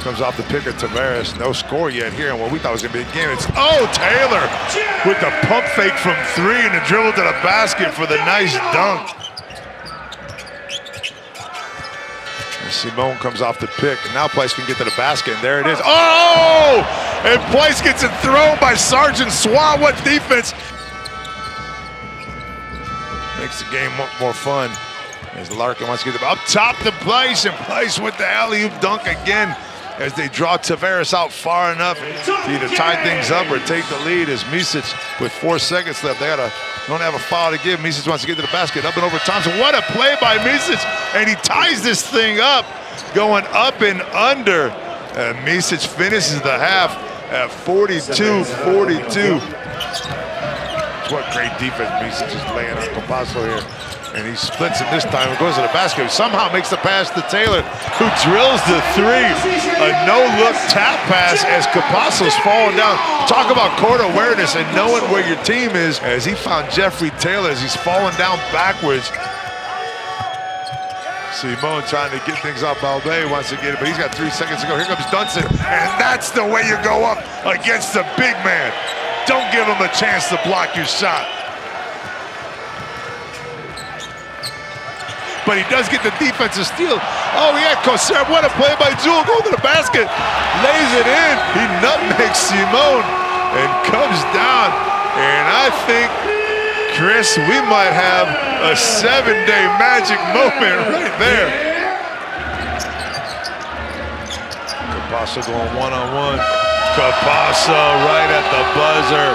Comes off the pick of Tavares. No score yet here. And what we thought was going to be a game. It's, oh, Taylor with the pump fake from three and the dribble to the basket for the nice dunk. And Simone comes off the pick. Now Pleiss can get to the basket, and there it is. Oh! And Pleiss gets it thrown by Sertaç Şanlı. What defense? Makes the game more fun. As Larkin wants to get the up top to Pleiss, and Pleiss with the alley-oop dunk again as they draw Tavares out far enough to either tie things up or take the lead as Micic with four seconds left. They gotta don't have a foul to give. Micic wants to get to the basket, up and over Thompkins. What a play by Micic, and he ties this thing up, going up and under. And Micic finishes the half at 42-42. What great defense Micic is laying on Campazzo here and he splits it this time and goes to the basket. Somehow makes the pass to Taylor, who drills the three. A no-look tap pass as Campazzo's falling down. Talk about court awareness and knowing where your team is as he found Jeffery Taylor as he's falling down backwards. Simone trying to get things off. Balde wants to get it, but he's got three seconds to go. Here comes Dunston, and that's the way you go up against the big man. Don't give him a chance to block your shot. But he does get the defensive steal. Oh, yeah, Causeur, what a play by Llull, Go to the basket, lays it in. He nutmegs Simone and comes down. And I think, Chris, we might have a seven-day magic moment right there. Campazzo going one-on-one. -on -one. Campazzo right at the buzzer.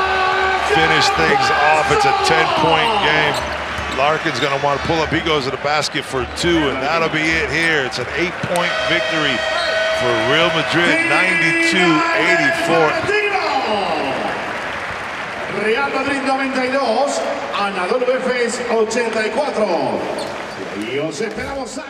Finish things off. It's a 10-point game. Larkin's going to want to pull up. He goes to the basket for two, and that'll be it here. It's an eight-point victory for Real Madrid, 92-84. Real Madrid 92, Anadolu Efes 84. Y os esperamos a